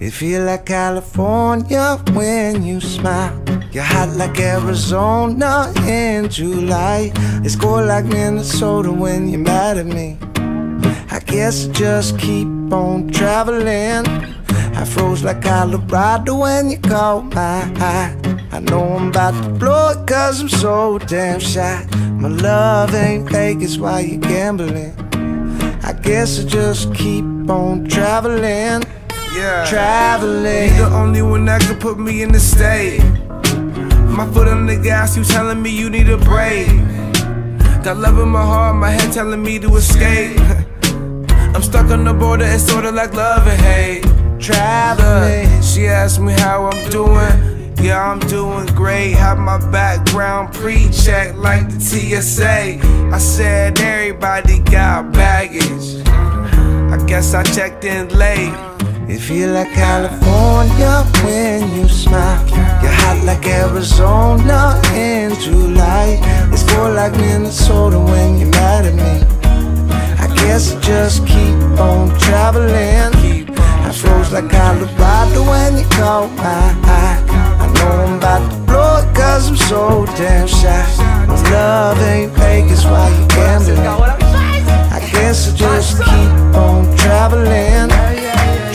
It feel like California when you smile. You're hot like Arizona in July. It's cold like Minnesota when you're mad at me. I guess I just keep on traveling. I froze like Colorado when you caught my eye. I know I'm about to blow it cause I'm so damn shy. My love ain't Vegas why you gambling. I guess I just keep on traveling. Yeah. Traveling. You're the only one that could put me in the state. My foot on the gas, you telling me you need a break. Got love in my heart, my head telling me to escape. I'm stuck on the border, it's sorta like love and hate. Traveling. She asked me how I'm doing. Yeah, I'm doing great. Have my background pre-checked like the TSA. I said everybody got baggage. I guess I checked in late. It feel like California when you smile. You're hot like Arizona in July. It's cold like Minnesota when you're mad at me. I guess I just keep on traveling. I froze like Colorado when you caught my eye. I know I'm about to blow it cause I'm so damn shy. My love ain't Vegas why you gambling. I guess I just keep on traveling.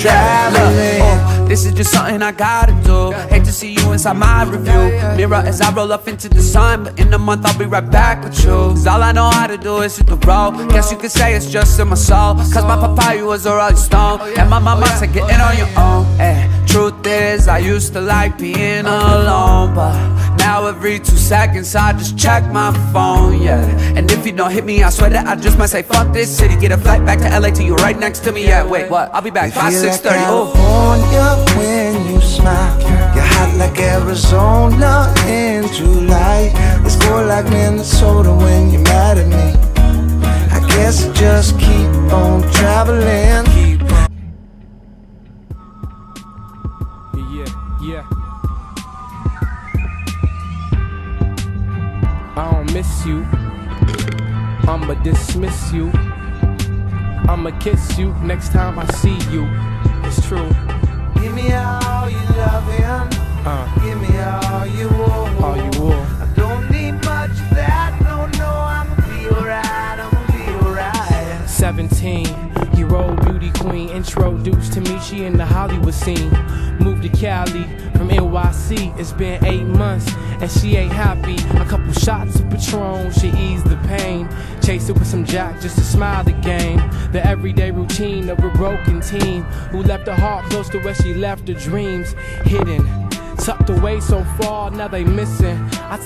Traveling. Uh, this is just something I gotta do. Hate to see you inside my review. Mirror as I roll up into the sun, but in a month I'll be right back with you. Cause all I know how to do is hit the road. Guess you could say it's just in my soul. Cause my papaya was a rolling stone. And my mama said get it on your own. Eh. Truth is, I used to like being alone, but now every two seconds I just check my phone, yeah. And if you don't hit me, I swear that I just might say fuck this city. Get a flight back to LA to you right next to me, yeah. Wait, what? I'll be back five, feel six like thirty. Oh. California when you smile. You're hot like Arizona in July. It's cold like Minnesota when you're mad at me. I guess I just keep on traveling. Miss you. I'ma dismiss you. I'ma kiss you next time I see you. It's true. Give me all you loving. Uh, Give me all you want. all you will. I don't need much of that. No, no, I'ma be alright. I'ma be alright. 17 introduced to me she in the hollywood scene. Moved to cali from nyc it's been eight months and she ain't happy. A couple shots of patron she eased the pain. Chase it with some jack just to smile the game. The everyday routine of a broken teen who left her heart close to where she left her dreams. Hidden tucked away so far now they missing. I